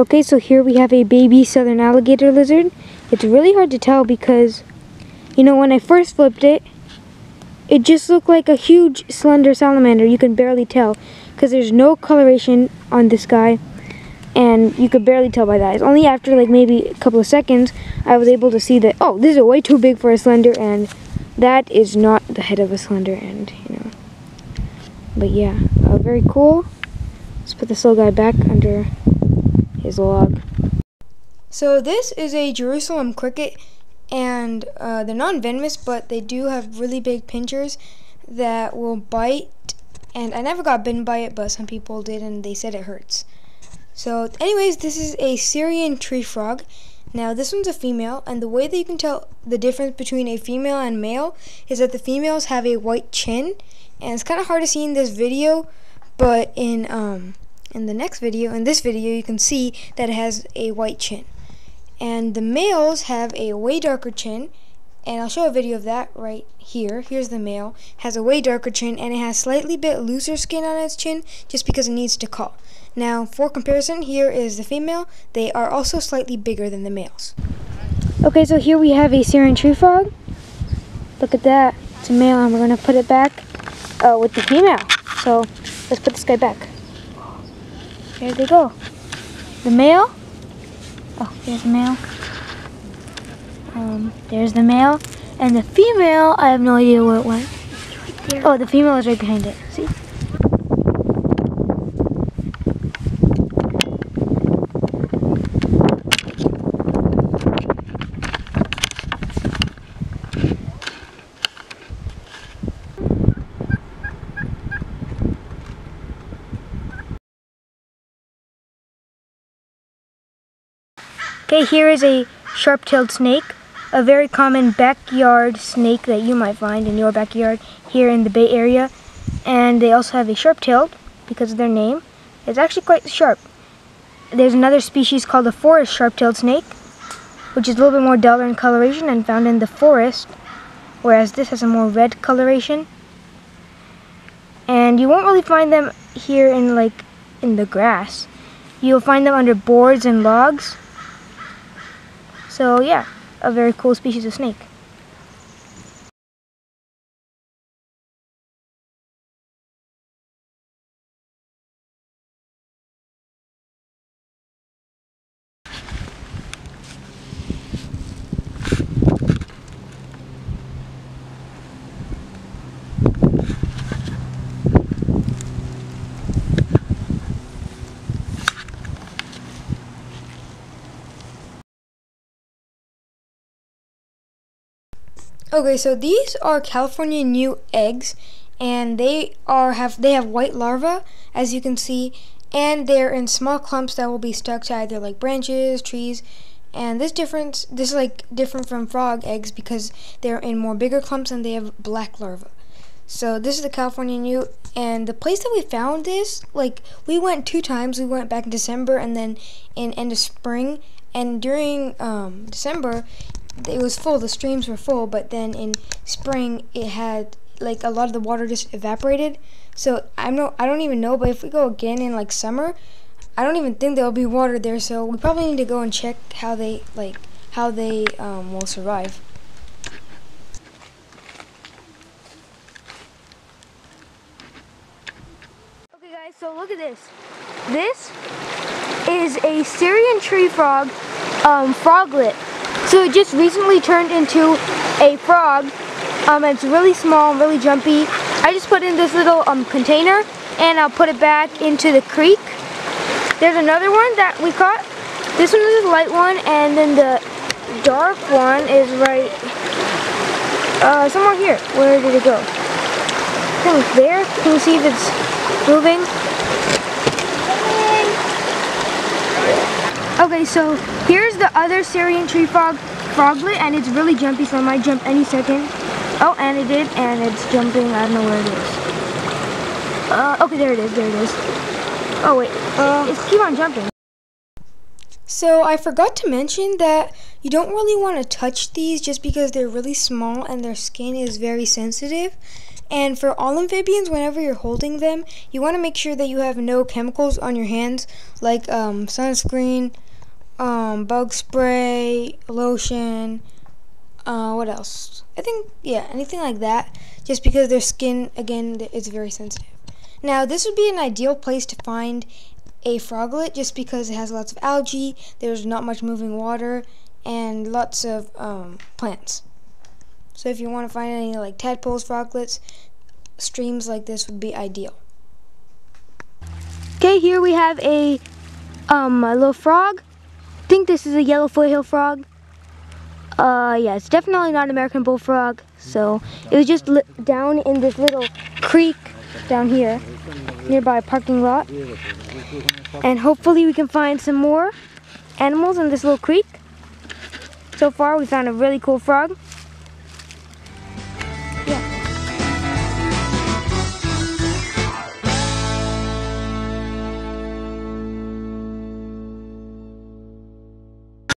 Okay, so here we have a baby southern alligator lizard. It's really hard to tell because, you know, when I first flipped it, it just looked like a huge slender salamander. You can barely tell because there's no coloration on this guy and you could barely tell by that. It's only after like maybe a couple of seconds I was able to see that, oh, this is way too big for a slender and that is not the head of a slender and, you know. But yeah, uh, very cool. Let's put this little guy back under his log. So this is a Jerusalem cricket, and uh, they're non-venomous, but they do have really big pinchers that will bite. And I never got bitten by it, but some people did, and they said it hurts. So, anyways, this is a Sierran tree frog. Now, this one's a female, and the way that you can tell the difference between a female and male is that the females have a white chin, and it's kind of hard to see in this video, but in um, in the next video, in this video, you can see that it has a white chin. And the males have a way darker chin, and I'll show a video of that right here. Here's the male, has a way darker chin, and it has slightly bit looser skin on its chin just because it needs to call. Now, for comparison, here is the female. They are also slightly bigger than the males. Okay, so here we have a Sierran tree frog. Look at that. It's a male, and we're going to put it back uh, with the female. So, let's put this guy back. There they go. The male. Oh, there's the male. Um, there's the male. And the female, I have no idea where it went. oh, the female is right behind it. See? Okay, here is a sharp-tailed snake, a very common backyard snake that you might find in your backyard here in the Bay Area. And they also have a sharp-tailed because of their name. It's actually quite sharp. There's another species called the forest sharp-tailed snake, which is a little bit more duller in coloration and found in the forest, whereas this has a more red coloration. And you won't really find them here in like in the grass. You'll find them under boards and logs. So yeah, a very cool species of snake. Okay, so these are California newt eggs, and they are have they have white larvae, as you can see, and they're in small clumps that will be stuck to either like branches, trees, and this difference this is like different from frog eggs because they're in more bigger clumps and they have black larvae. So this is the California newt, and the place that we found this, like we went two times. We went back in December and then in end of spring, and during um, December, it was full. The streams were full, but then in spring it had like a lot of the water just evaporated. So I'm no, I don't even know. But if we go again in like summer, I don't even think there'll be water there. So we probably need to go and check how they like how they um, will survive. Okay, guys. So look at this. This is a Sierran tree frog um, froglet. So it just recently turned into a frog. Um, it's really small, really jumpy. I just put in this little um, container and I'll put it back into the creek. There's another one that we caught. This one is a light one and then the dark one is right uh, somewhere here. Where did it go? I think there. Can you see if it's moving? Okay, so here's the other Sierran tree frog froglet, and it's really jumpy, so it might jump any second. Oh, and it did, and it's jumping. I don't know where it is. Uh, okay, there it is. There it is. Oh wait, uh, it's keep on jumping. So I forgot to mention that you don't really want to touch these just because they're really small and their skin is very sensitive. And for all amphibians, whenever you're holding them, you want to make sure that you have no chemicals on your hands, like um, sunscreen, um, bug spray, lotion. Uh, what else? I think yeah, anything like that. Just because their skin, again, is very sensitive. Now, this would be an ideal place to find a froglet, just because it has lots of algae. There's not much moving water, and lots of um, plants. So if you want to find any like tadpoles, froglets, streams like this would be ideal. Okay, here we have a, um, a little frog. Think this is a yellow foothill frog. Uh, yeah, it's definitely not an American bullfrog. So it was just down in this little creek down here, nearby a parking lot. And hopefully we can find some more animals in this little creek. So far we found a really cool frog.